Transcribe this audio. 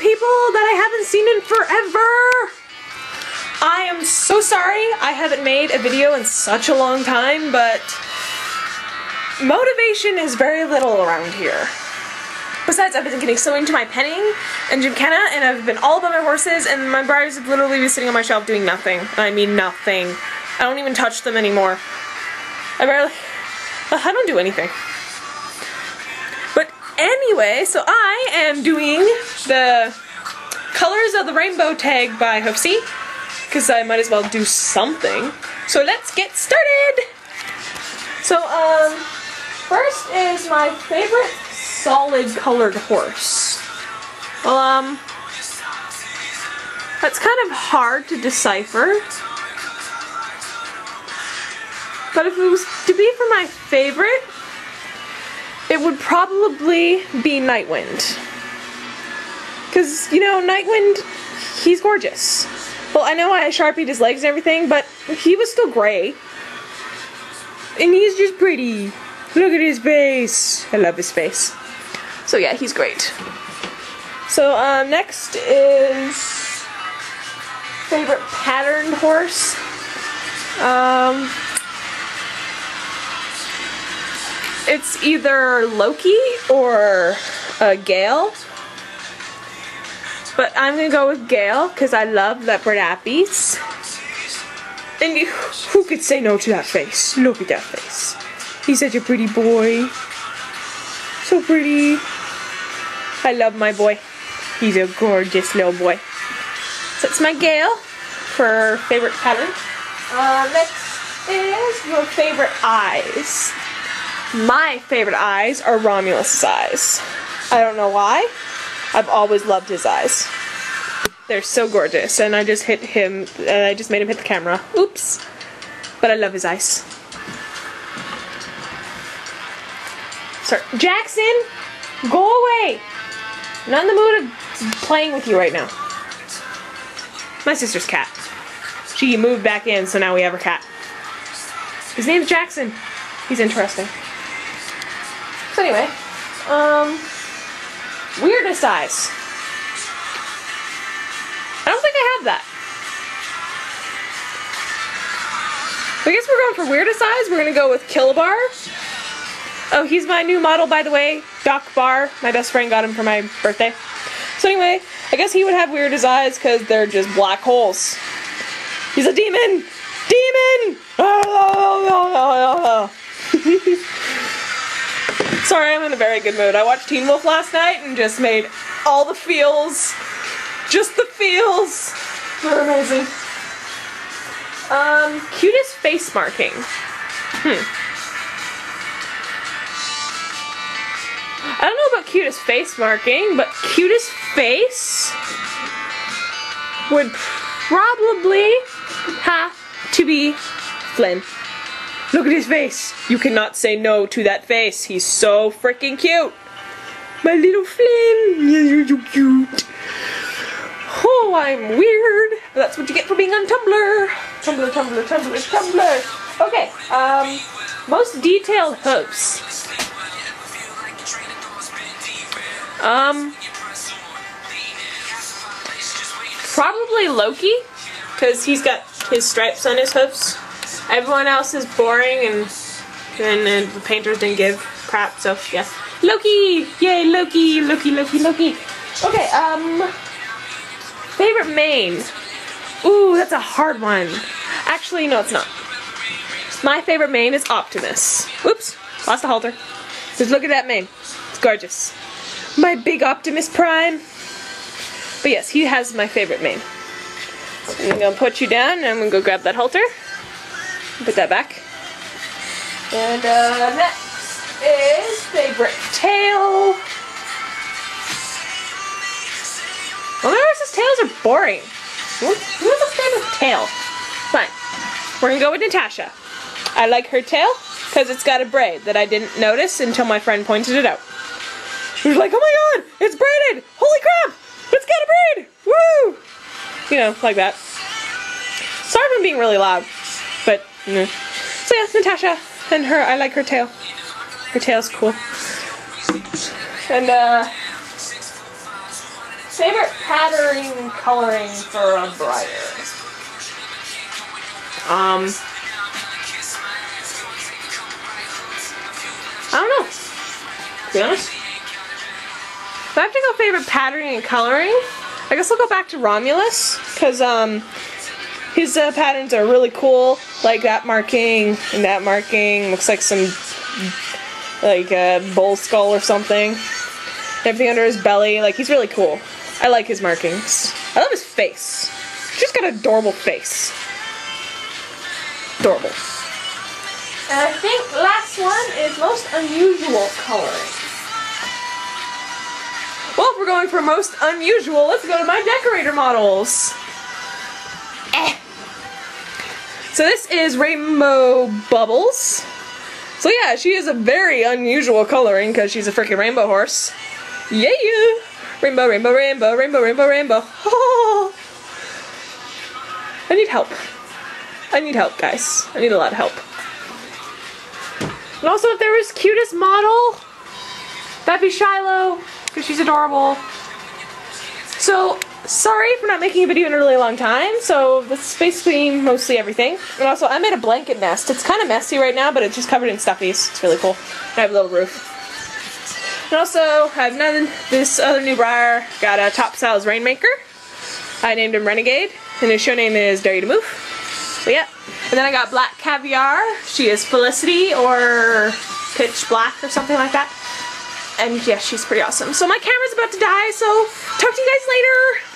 people that I haven't seen in forever! I am so sorry I haven't made a video in such a long time, but motivation is very little around here. Besides, I've been getting so into my penning and gymkhana, and I've been all about my horses, and my Breyers have literally been sitting on my shelf doing nothing. I mean nothing. I don't even touch them anymore. I barely... I don't do anything. Anyway, so I am doing the Colors of the Rainbow tag by Hoofsy, because I might as well do something. So let's get started! So, um, first is my favorite solid colored horse. Well, um, that's kind of hard to decipher. But if it was to be for my favorite, it would probably be Nightwind. Because, you know, Nightwind, he's gorgeous. Well, I know I sharpied his legs and everything, but he was still gray. And he's just pretty. Look at his face. I love his face. So yeah, he's great. So um, next is favorite patterned horse. Um, it's either Loki or uh, Gale. But I'm gonna go with Gale because I love leopard appies. And you, who could say no to that face? Look at that face. He's such a pretty boy. So pretty. I love my boy. He's a gorgeous little boy. So it's my Gale for favorite pattern. Uh, next is your favorite eyes. My favorite eyes are Romulus's eyes. I don't know why. I've always loved his eyes. They're so gorgeous, and I just hit him, and I just made him hit the camera. Oops. But I love his eyes. Sorry. Jackson! Go away! I'm not in the mood of playing with you right now. My sister's cat. She moved back in, so now we have her cat. His name's Jackson. He's interesting. So anyway, um, weirdest eyes. I don't think I have that. I guess we're going for weirdest eyes. We're gonna go with Killabar. Oh, he's my new model, by the way. Doc Bar. My best friend got him for my birthday. So anyway, I guess he would have weirdest eyes because they're just black holes. He's a demon! Demon! Sorry, I'm in a very good mood. I watched Teen Wolf last night and just made all the feels. Just the feels. They're amazing. Um, cutest face marking. Hmm. I don't know about cutest face marking, but cutest face would probably have to be Flynn. Look at his face. You cannot say no to that face. He's so freaking cute. My little Flynn. You're so cute. Oh, I'm weird. But that's what you get for being on Tumblr. Tumblr, Tumblr, Tumblr, Tumblr. Okay, um, most detailed hooves. Um, probably Loki, because he's got his stripes on his hooves. Everyone else is boring and and, and the painters didn't give crap, so yeah. Loki! Yay, Loki, Loki, Loki, Loki. Okay, um favorite mane. Ooh, that's a hard one. Actually, no, it's not. My favorite mane is Optimus. Oops, lost the halter. Just look at that mane. It's gorgeous. My big Optimus Prime. But yes, he has my favorite mane. I'm gonna put you down and I'm gonna go grab that halter. Put that back. And uh, next is favorite tail. Well, my horse's tails are boring. Who has a favorite tail? Fine. We're gonna go with Natasha. I like her tail because it's got a braid that I didn't notice until my friend pointed it out. She was like, oh my god, it's braided! Holy crap! It's got a braid! Woo! You know, like that. Sorry I'm being really loud, but Mm. So yeah, Natasha and her, I like her tail. Her tail's cool. And uh, Favorite patterning coloring for a Breyer? Um, I don't know. To be honest. If I have to go favorite patterning and coloring, I guess I'll go back to Romulus because um, his uh, patterns are really cool. Like that marking and that marking looks like some like a bull skull or something. Everything under his belly, like he's really cool. I like his markings. I love his face. He's just got an adorable face. Adorable. And I think last one is most unusual coloring. Well, if we're going for most unusual, let's go to my decorator models. So this is Rainbow Bubbles. So yeah, she is a very unusual coloring because she's a freaking rainbow horse. Yeah! Rainbow, rainbow, rainbow, rainbow, rainbow, rainbow. Oh. I need help. I need help, guys. I need a lot of help. And also, if there was cutest model, that'd be Shiloh, because she's adorable. So, sorry for not making a video in a really long time, so that's basically mostly everything. And also, I made a blanket nest. It's kind of messy right now, but it's just covered in stuffies. It's really cool. I have a little roof. And also, I've done this other new Breyer, got a Top Topsails Rainmaker. I named him Renegade, and his show name is Dare You to Move. So yeah. And then I got Black Caviar. She is Felicity or Pitch Black or something like that. And yeah, she's pretty awesome. So my camera's about to die, so talk to you guys later.